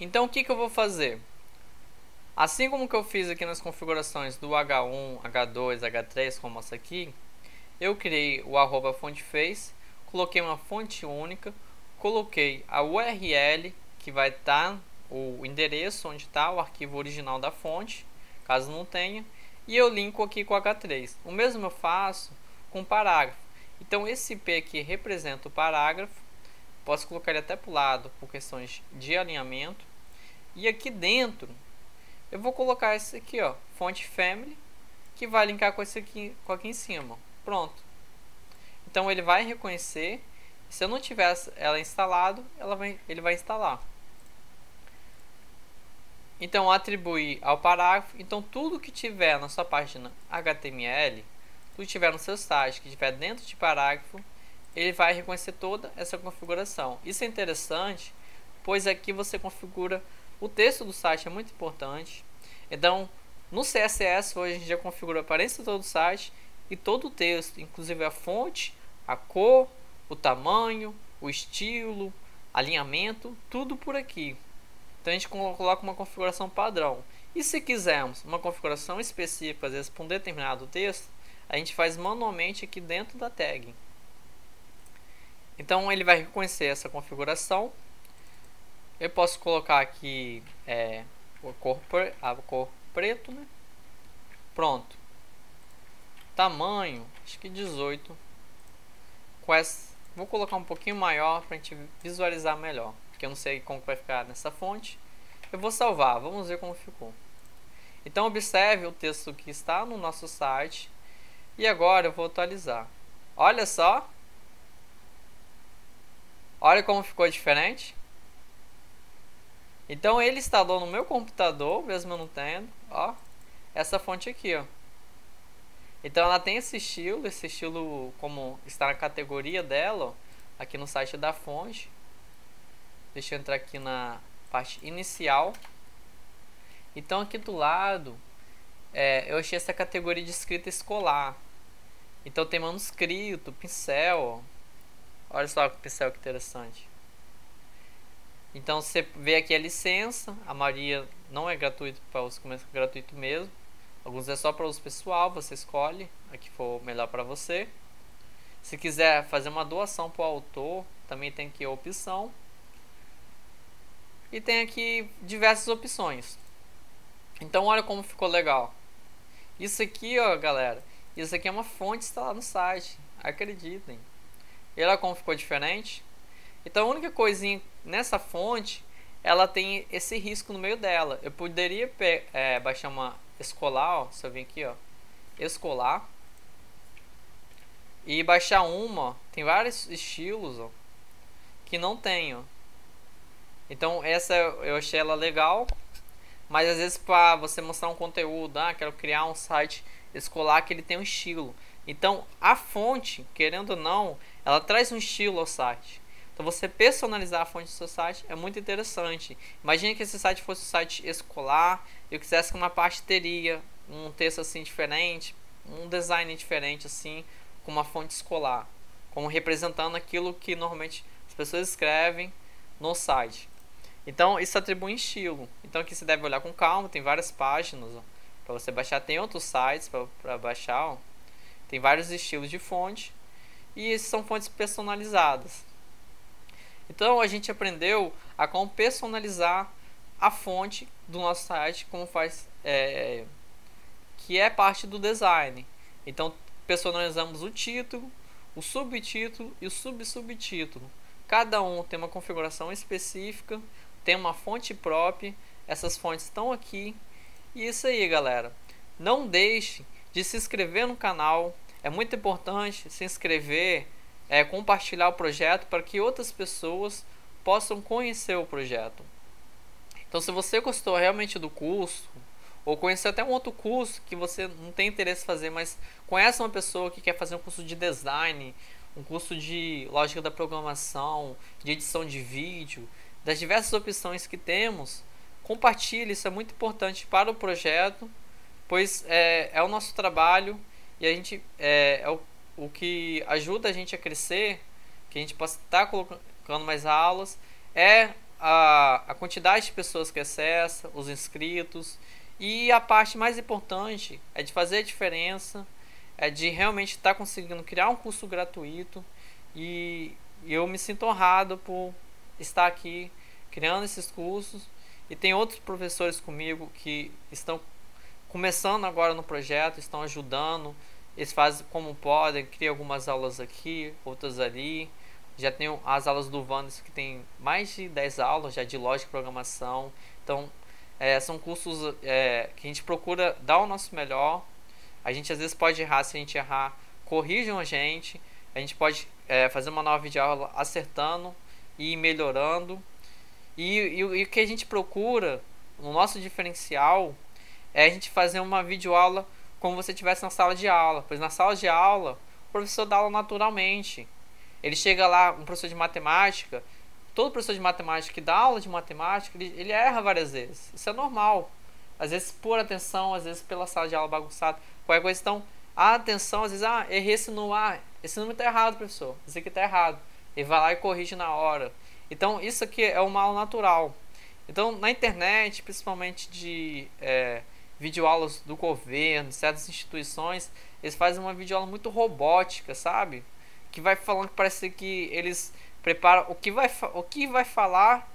Então o que, que eu vou fazer? Assim como que eu fiz aqui nas configurações do H1, H2, H3, como essa aqui, eu criei o arroba fonte face, coloquei uma fonte única, coloquei a URL que vai estar tá, o endereço onde está o arquivo original da fonte, caso não tenha, e eu linko aqui com o H3. O mesmo eu faço com parágrafo. Então esse IP aqui representa o parágrafo, posso colocar ele até para o lado por questões de alinhamento. E aqui dentro eu vou colocar esse aqui, ó, fonte family, que vai linkar com esse aqui, com aqui em cima. Pronto. Então ele vai reconhecer. Se eu não tiver ela instalado, ela vai, ele vai instalar. Então atribuir ao parágrafo. Então tudo que tiver na sua página HTML tudo que tiver no seu site, que estiver dentro de parágrafo, ele vai reconhecer toda essa configuração. Isso é interessante, pois aqui você configura o texto do site, é muito importante. Então, no CSS, hoje a gente já configura a aparência todo o site e todo o texto, inclusive a fonte, a cor, o tamanho, o estilo, alinhamento, tudo por aqui. Então a gente coloca uma configuração padrão. E se quisermos uma configuração específica, às vezes para um determinado texto, a gente faz manualmente aqui dentro da tag. Então ele vai reconhecer essa configuração. Eu posso colocar aqui é, a, cor, a cor preto, né? Pronto. Tamanho, acho que 18. Com essa, vou colocar um pouquinho maior para a gente visualizar melhor, porque eu não sei como vai ficar nessa fonte. Eu vou salvar, vamos ver como ficou. Então observe o texto que está no nosso site e agora eu vou atualizar. Olha só. Olha como ficou diferente. Então ele instalou no meu computador, mesmo eu não tendo, ó, essa fonte aqui, ó. Então ela tem esse estilo, esse estilo como está na categoria dela, ó, aqui no site da fonte. Deixa eu entrar aqui na parte inicial. Então aqui do lado, é, eu achei essa categoria de escrita escolar. Então tem manuscrito, pincel. Olha só que pincel que interessante. Então você vê aqui a licença, a maioria não é gratuito para os começos é gratuito mesmo. Alguns é só para uso pessoal, você escolhe a que for melhor para você. Se quiser fazer uma doação para o autor, também tem aqui a opção. E tem aqui diversas opções. Então olha como ficou legal. Isso aqui, ó, galera, isso aqui é uma fonte instalada no site. Acreditem. E olha como ficou diferente. Então a única coisinha nessa fonte, ela tem esse risco no meio dela. Eu poderia é, baixar uma escolar, ó, se eu vir aqui, ó, escolar. E baixar uma, tem vários estilos, ó, que não tenho. Então essa eu achei ela legal, mas às vezes para você mostrar um conteúdo, ah, quero criar um site escolar que ele tem um estilo. Então, a fonte, querendo ou não, ela traz um estilo ao site. Então, você personalizar a fonte do seu site é muito interessante. Imagine que esse site fosse um site escolar e eu quisesse que uma parte teria um texto assim diferente, um design diferente assim, com uma fonte escolar, como representando aquilo que normalmente as pessoas escrevem no site. Então, isso atribui um estilo. Então, aqui você deve olhar com calma, tem várias páginas. Para você baixar. Tem outros sites para baixar. Ó. Tem vários estilos de fonte e são fontes personalizadas. Então a gente aprendeu a como personalizar a fonte do nosso site, como faz é, que é parte do design. Então personalizamos o título, o subtítulo e o subsubtítulo. Cada um tem uma configuração específica, tem uma fonte própria. Essas fontes estão aqui e isso aí, galera. Não deixe de se inscrever no canal. É muito importante se inscrever, é, compartilhar o projeto para que outras pessoas possam conhecer o projeto. Então, se você gostou realmente do curso, ou conhecer até um outro curso que você não tem interesse em fazer, mas conhece uma pessoa que quer fazer um curso de design, um curso de lógica da programação, de edição de vídeo, das diversas opções que temos, compartilhe, isso é muito importante para o projeto, pois é, é o nosso trabalho e a gente é, é o, o que ajuda a gente a crescer, que a gente possa estar colocando mais aulas, é a a, a quantidade de pessoas que acessa, os inscritos. E a parte mais importante é de fazer a diferença, é de realmente estar tá conseguindo criar um curso gratuito. E eu me sinto honrado por estar aqui criando esses cursos. E tem outros professores comigo que estão começando agora no projeto, estão ajudando. Eles fazem como podem, criam algumas aulas aqui, outras ali. Já tenho as aulas do Vandes que tem mais de 10 aulas já de lógica e programação. Então, é, são cursos é, que a gente procura dar o nosso melhor. A gente às vezes pode errar, se a gente errar, corrijam a gente. A gente pode é, fazer uma nova videoaula acertando e melhorando. E, e, e, o que a gente procura, no nosso diferencial, é a gente fazer uma videoaula como você estivesse na sala de aula. Pois na sala de aula, o professor dá aula naturalmente. Ele chega lá, um professor de matemática, todo professor de matemática que dá aula de matemática, ele, ele erra várias vezes. Isso é normal. Às vezes por atenção, às vezes pela sala de aula bagunçada, qualquer coisa. Então, a atenção, às vezes, ah, errei esse número, ah, esse número está errado, professor. Esse aqui está errado. Ele vai lá e corrige na hora. Então, isso aqui é o mal natural. Então, na internet, principalmente de é, videoaulas do governo, certas instituições, eles fazem uma videoaula muito robótica, sabe? que vai falando que parece que eles preparam o que vai, o que vai falar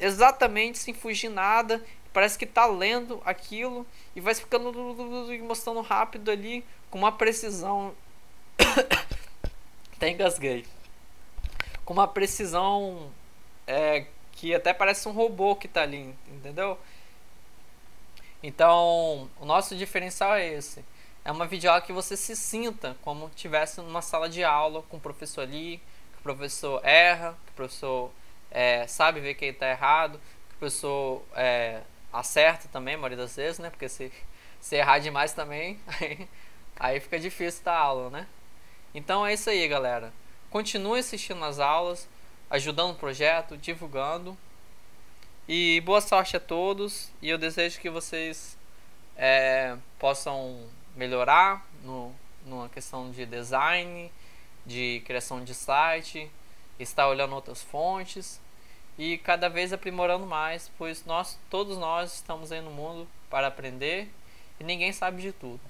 exatamente sem fugir nada. Parece que tá lendo aquilo e vai ficando mostrando rápido ali com uma precisão. Até engasguei. Com uma precisão é, que até parece um robô que tá ali, entendeu? Então, o nosso diferencial é esse é uma videoaula que você se sinta como tivesse numa sala de aula com o professor ali, que o professor erra, que o professor é, sabe ver que ele está errado, que o professor é, acerta também, a maioria das vezes, né? Porque se, se errar demais também, aí, aí fica difícil da aula, né? Então é isso aí, galera. Continue assistindo as aulas, ajudando o projeto, divulgando. E boa sorte a todos. E eu desejo que vocês é, possam melhorar no, numa questão de design, de criação de site, estar olhando outras fontes e cada vez aprimorando mais, pois nós todos nós estamos aí no mundo para aprender e ninguém sabe de tudo.